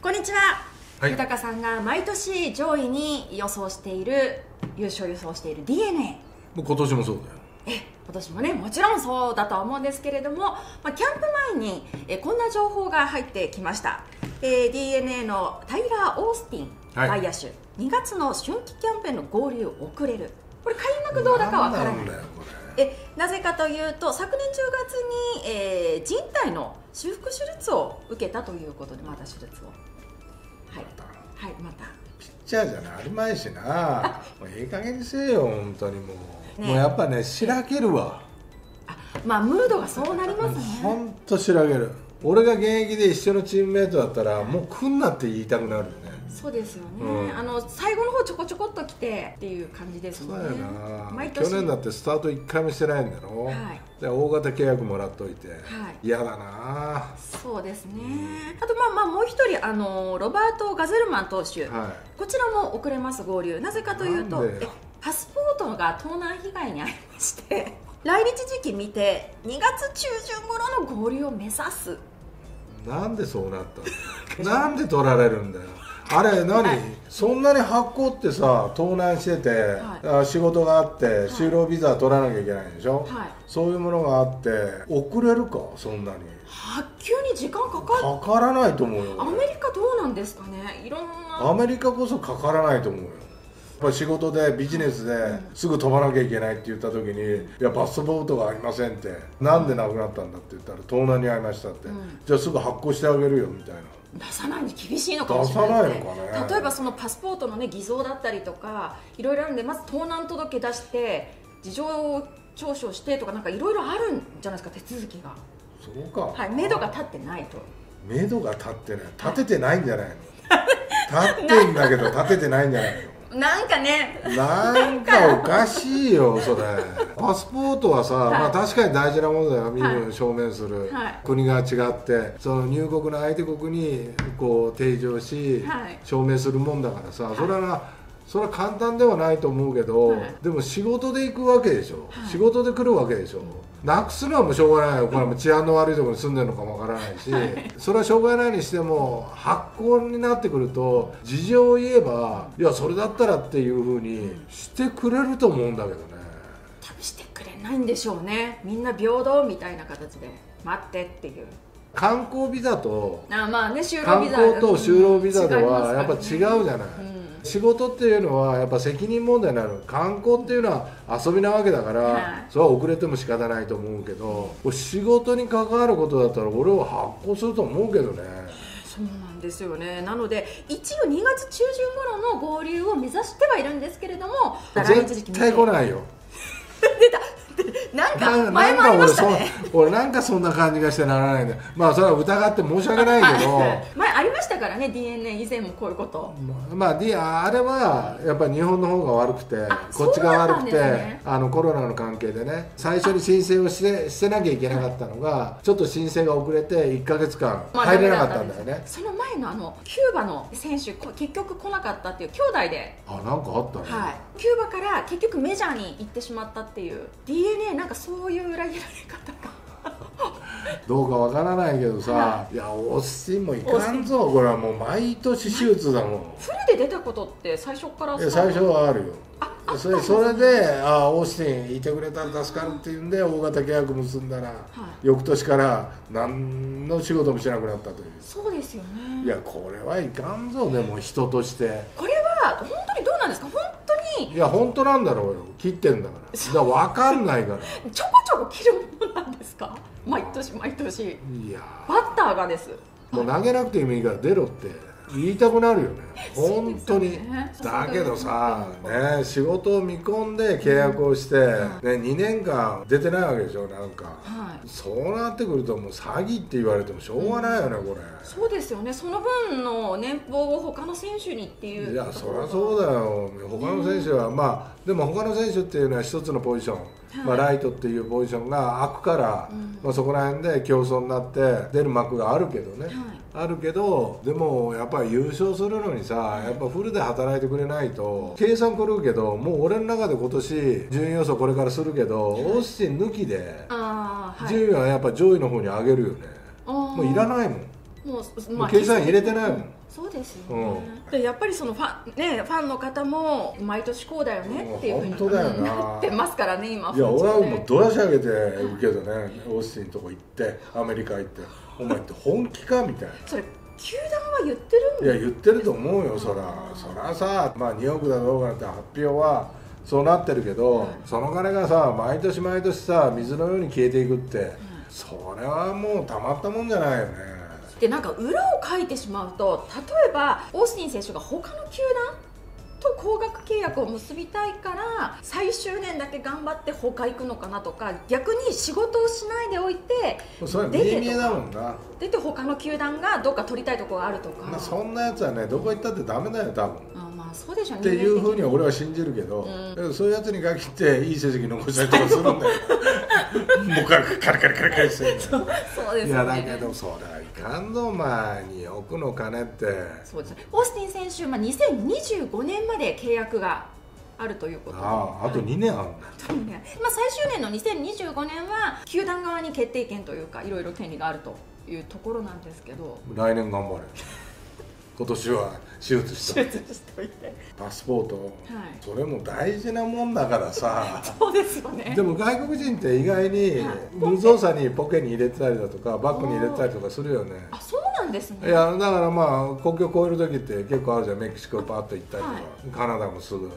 こんにちは、はい。豊さんが毎年上位に予想している優勝予想している DNA もう今年もそうだよ。え今年もねもちろんそうだとは思うんですけれども、まあ、キャンプ前にえこんな情報が入ってきました、えー DNA のタイラー・オースティンはい。外野手、2月の春季キャンペーンの合流遅れる。これ開幕どうだかわからない。んだよこえなぜかというと昨年10月に、えー人体の修復手術を受けたということでまた手術を。はい、はい、また。れピッチャーじゃなりまいしな。もうええ加減にせえよ本当にもう、ねもうやっぱねしらけるわ。あまあムードがそうなりますね。本当しらける。俺が現役で一緒のチームメイトだったらもう来んなって言いたくなるよねそうですよね、うん。あの最後の方ちょこちょこっと来てっていう感じですもんね毎年。去年だってスタート1回もしてないんだろ、はい。で大型契約もらっといて、い。嫌だな。そうですね。あとまあまあもう一人あのロバート・ガゼルマン投手、はこちらも遅れます合流。なぜかというとパスポートが盗難被害に遭いまして 来日時期見て2月中旬頃の合流を目指す。いなんでそうなったの？なんで取られるんだよあれ何、はい。そんなに発行ってさ盗難してて、あ仕事があって就労ビザ取らなきゃいけないでしょ、はい。そういうものがあって遅れるか？そんなに。発給に時間かかる。かからないと思うよ。アメリカどうなんですかね？いろんな。アメリカこそかからないと思うよ。やっぱ仕事でビジネスですぐ飛ばなきゃいけないって言った時に「いやバスボートがありません」って「なんでなくなったんだ」って言ったら「盗難に遭いました」って、うん。じゃあすぐ発行してあげるよみたいな出さないに厳しいのかもしれないですね。出さないのかね。例えばそのパスポートのね偽造だったりとかいろいろあるんでまず盗難届出して事情聴取してとかなんかいろいろあるんじゃないですか手続きが。そうか。はい目処が立ってないと。目処が立ってない。立ててないんじゃないの。立ってんだけど立ててないんじゃないなんかね。のなんかおかしいよ それ。パスポートはさ、はい。まあ確かに大事なものだよ身はい。分を証明する、はい。国が違ってその入国の相手国にこう提示をし、はい。証明するもんだからさ、それはなそれは簡単ではないと思うけど、はい。でも仕事で行くわけでしょ、はい。仕事で来るわけでしょ、なくすのはもうしょうがないよ。これはもう治安の悪いところに住んでるのかもわからないし、それはしょうがないにしても発行になってくると事情を言えばいやそれだったらっていうふうにしてくれると思うんだけどね。多分してくれないんでしょうね。みんな平等みたいな形で待ってっていう観光ビザとあまあね就労観ビザ。光と就労ビザではやっぱ違うじゃない、うん。仕事っていうのはやっぱ責任問題になる観光っていうのは遊びなわけだから、はい。それは遅れても仕方ないと思うけど仕事に関わることだったら俺は発行すると思うけどね。そうなんですよね。なので一応2月中旬頃の合流を目指してはいるんですけれども絶対来ないよ なんなか前もありましたね。俺なんかそんな感じがしてならないんだ。よまあそれは疑って申し訳ないけど。前ありましたからね DNA 以前もこういうこと。まあ、D あれはやっぱり日本の方が悪くてあこっちが悪くて、ね。あのコロナの関係でね最初に申請をしてしてなきゃいけなかったのがちょっと申請が遅れて1か月間まあ入れなかったんだよね、その前のあのキューバの選手こ結局来なかったっていう兄弟で。あなんかあったね、はい、キューバから結局メジャーに行ってしまったっていう DNA なんかそういう裏切られ方が。どうかわからないけどさ、、はい。やオースティンもいかんぞ。これはもう毎年手術だもん。フルで出たことって最初からいや最初はあるよ。あそれそれであオースティンいてくれたら助かるっていうんで大型契約結んだら、翌年から何の仕事もしなくなったという。そうですよね。いやこれはいかんぞ。でも人として。これは本にいや本当なんだろうよ。切ってんだから。だから分かんないから。ちょこちょこ切るものなんですか？毎年毎年。いやバッターがです。もう投げなくてもいいから出ろって言いたくなるよね。本当に、ねだけどさね。仕事を見込んで契約をして、ね、2年間出てないわけでしょなんか。はい。そうなってくるともう詐欺って言われてもしょうがないよねこれ、そうですよね。その分の年俸を他の選手にっていう。いやそりゃそうだよ。他の選手は、まあでも他の選手っていうのは一つのポジション、まあ、ライトっていうポジションが空くから、まあ、そこら辺で競争になって出る幕があるけどね、あるけどでもやっぱり優勝するのにさやっぱフルで働いてくれないと計算狂うけどもう俺の中で今年順位予想これからするけど、オースティン抜きで順位はやっぱ上位の方に上げるよね、ももういらないもん。もう、もう計算入れてないもんそうですよね、でやっぱりそのファン,、ね、ファンの方も毎年こうだよねっていうふうにな。なってますからね今いや俺はもうどらし上げてるけどねオースティンのとこ行ってアメリカ行ってお前って本気かみたいな。それ球団は言ってるんいや言ってると思うよそらそらさまあ2億だろうがって発表はそうなってるけど、はいその金がさ毎年毎年さ水のように消えていくって、それはもうたまったもんじゃないよねでなんか裏を書いてしまうと例えばオースティン選手が他の球団と高額契約を結びたいから最終年だけ頑張って他行くのかなとか逆に仕事をしないでおいてそれは見え見えだもんな、出て他の球団がどっか取りたいところがあるとか、まあ、そんなやつはねどこ行ったってダメだよ多分そうでしょうっていうふうに俺は信じるけど、うん。そういうやつに限っていい成績残したりとかするんだよ。もうカリカリカリカリカリしてるそうですいやよねだけどそれはいかんぞお前2億の金って。そうです。オースティン選手、まあ、2025年まで契約があるということで。あああと2年あんだ。まあ、最終年の2025年は球団側に決定権というかいろいろ権利があるというところなんですけど。来年頑張れ今年は手術した手術しておいて。パスポート、はい。それも大事なもんだからさ。そうですよね。でも外国人って意外にはい。無造作にポケに入れてたりだとかバッグに入れてたりとかするよね。あそうなんですね。いやだからまあ国境越える時って結構あるじゃん。メキシコパッと行ったりとか、はい。カナダもすぐ、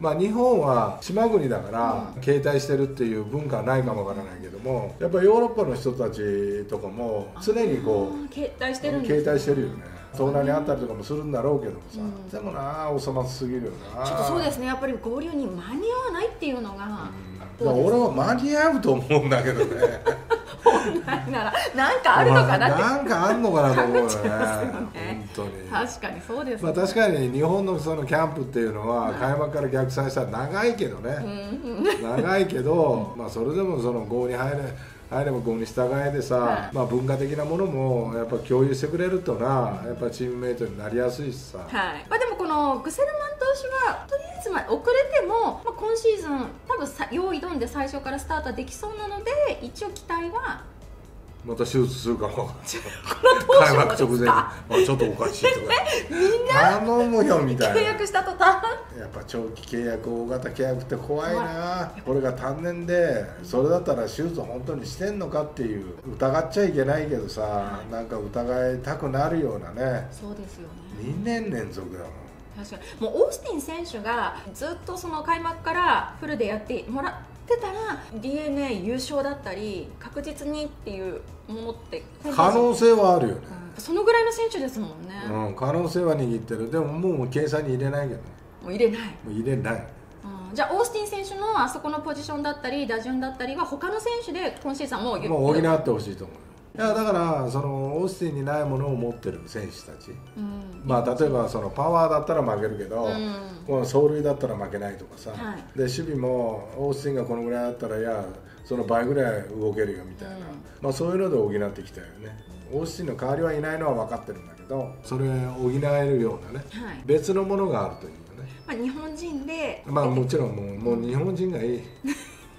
まあ日本は島国だから、携帯してるっていう文化はないかもわからないけどもやっぱりヨーロッパの人たちとかも常にこう携帯してるんです携帯してるよね東南にあったりとかもするんだろうけどもさ、うん。でもなお粗末すぎるよな。ちょっとそうですね。やっぱり合流に間に合わないっていうのが、だか？ら俺は間に合うと思うんだけどね。なら。なんかあるのかなって。なんかあんのかなと思うよね。ね。本当に。確かにそうですまあ、確かに日本のそのキャンプっていうのは開幕から逆算したら長いけどね、長いけど、まあ、それでもその郷に入れ入れば郷に従えでさ、はい。まあ、文化的なものもやっぱ共有してくれるとなやっぱチームメイトになりやすいしさ、はい。まあ、でもこのグセルマン投手はとりあえずまあ遅れても、まあ、今シーズン多分さ用意どんで最初からスタートはできそうなので一応期待はまた手術するかも投開幕直前に。かあちょっとおかしいとか。頼むよみたいな。契約した途端。やっぱ長期契約大型契約って怖いな。これが単年でそれだったら手術本当にしてんのかっていう疑っちゃいけないけどさなんか疑いたくなるようなね。そうですよね。2年連続だもん。確かに。もうオースティン選手がずっとその開幕からフルでやってもらってたら d n a 優勝だったり確実にっていうものって可能性はあるよね、うん。そのぐらいの選手ですもんね、うん、可能性は握ってる。でももう計算に入れないけどね。もう入れない。もう入れない。うん。じゃあオースティン選手のあそこのポジションだったり打順だったりは他の選手で今シーズンもうもう補ってほしいと思ういやだからそのオースティンにないものを持ってる選手たち。うん。まあ例えばそのパワーだったら負けるけど、うん。この走塁だったら負けないとかさ、はい。で守備もオースティンがこのぐらいだったらいやその倍ぐらい動けるよみたいな、うん。まあ、そういうので補ってきたよね。オースティンの代わりはいないのは分かってるんだけどそれを補えるようなねはい。別のものがあるといいよね。まあ、日本人でまあもちろんもうもう日本人がいい。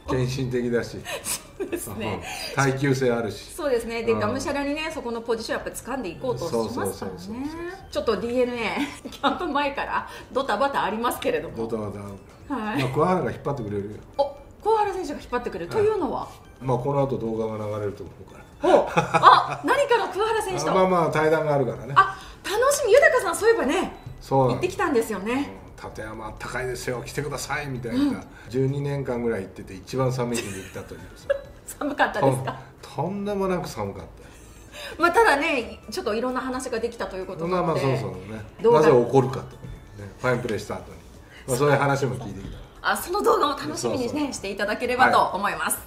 献身的だし ですね。うん。耐久性あるし。そうですね。で、うん。がむしゃらにねそこのポジションやっぱり掴んでいこうとします。からね。ちょっと d n a キャンプ前からドタバタありますけれども。ドタバタ、はい。まあ、桑原が引っ張ってくれるよ。お小原選手が引っ張ってくる。というのは、まあこの後動画が流れると思うから。おあ何かの桑原選手と？あまあまあ対談があるからね。あ楽しみ。豊さんそういえばねそう。行ってきたんですよね。立山あったかいですよ。来てくださいみたいな、12年間ぐらい行ってて一番寒い日に行ったという寒かったですか？とんでもなく寒かった。まあただねちょっといろんな話ができたということなので、まあまあそうそうね。なぜ怒るかとかね。ファインプレーした後に、まあ、そういう話も聞いてきた。あその動画を楽しみにねしていただければと思います、